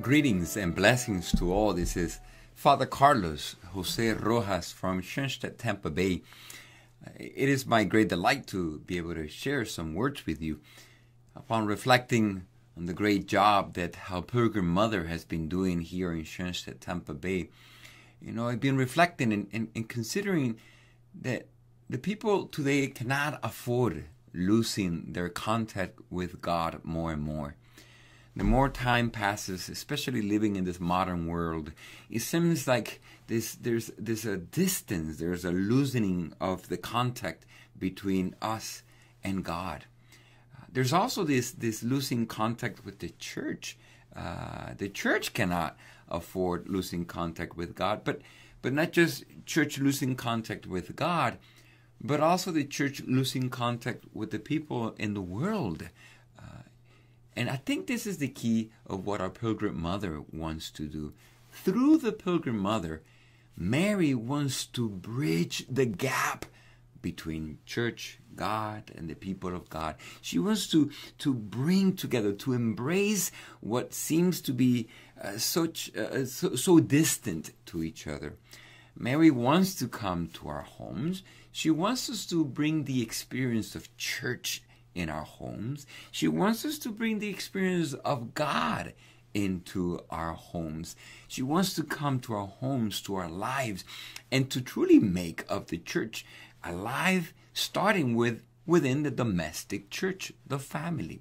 Greetings and blessings to all. This is Father Carlos Jose Rojas from Schoenstatt, Tampa Bay. It is my great delight to be able to share some words with you upon reflecting on the great job that our Pilgrim Mother has been doing here in Schoenstatt, Tampa Bay. You know, I've been reflecting and, and, and considering that the people today cannot afford losing their contact with God more and more the more time passes, especially living in this modern world, it seems like this, there's, there's a distance, there's a loosening of the contact between us and God. Uh, there's also this, this losing contact with the church. Uh, the church cannot afford losing contact with God, but, but not just church losing contact with God, but also the church losing contact with the people in the world. And I think this is the key of what our Pilgrim Mother wants to do. Through the Pilgrim Mother, Mary wants to bridge the gap between church, God, and the people of God. She wants to, to bring together, to embrace what seems to be uh, such, uh, so, so distant to each other. Mary wants to come to our homes. She wants us to bring the experience of church in our homes. She wants us to bring the experience of God into our homes. She wants to come to our homes, to our lives, and to truly make of the church alive, starting with within the domestic church, the family.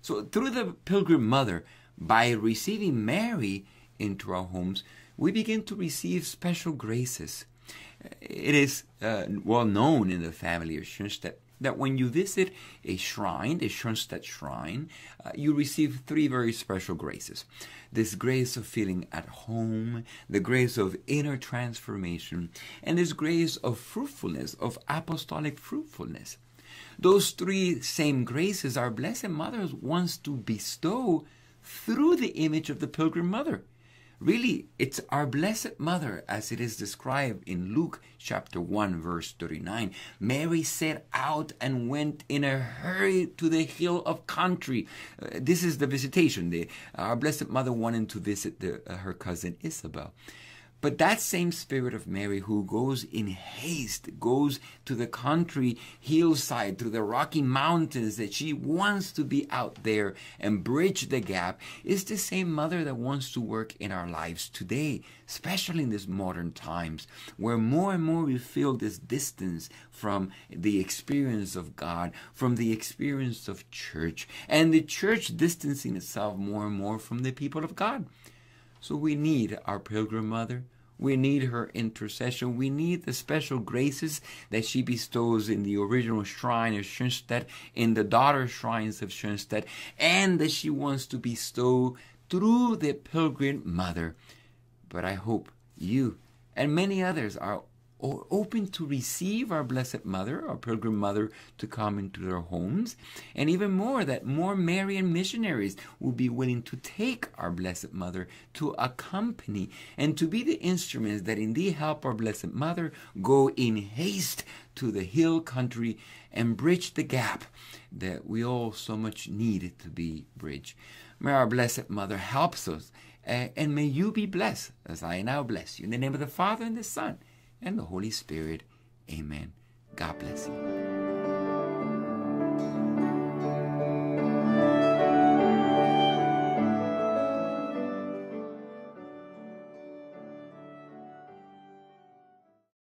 So through the Pilgrim Mother, by receiving Mary into our homes, we begin to receive special graces. It is uh, well known in the family of Schoenstatt that when you visit a shrine, a Schoenstatt shrine, uh, you receive three very special graces. This grace of feeling at home, the grace of inner transformation, and this grace of fruitfulness, of apostolic fruitfulness. Those three same graces our Blessed Mother wants to bestow through the image of the Pilgrim Mother. Really, it's our Blessed Mother, as it is described in Luke chapter 1, verse 39. Mary set out and went in a hurry to the hill of country. Uh, this is the visitation. Our Blessed Mother wanted to visit the, uh, her cousin Isabel. But that same spirit of Mary who goes in haste, goes to the country hillside, to the rocky mountains, that she wants to be out there and bridge the gap, is the same mother that wants to work in our lives today, especially in these modern times, where more and more we feel this distance from the experience of God, from the experience of church, and the church distancing itself more and more from the people of God. So we need our pilgrim mother. We need her intercession. We need the special graces that she bestows in the original shrine of Schoenstatt, in the daughter shrines of Schoenstatt, and that she wants to bestow through the pilgrim mother. But I hope you and many others are or open to receive our Blessed Mother, our Pilgrim Mother, to come into their homes, and even more, that more Marian missionaries will be willing to take our Blessed Mother to accompany and to be the instruments that indeed help our Blessed Mother go in haste to the hill country and bridge the gap that we all so much need to be bridged. May our Blessed Mother helps us, and may you be blessed as I now bless you. In the name of the Father and the Son and the Holy Spirit. Amen. God bless you.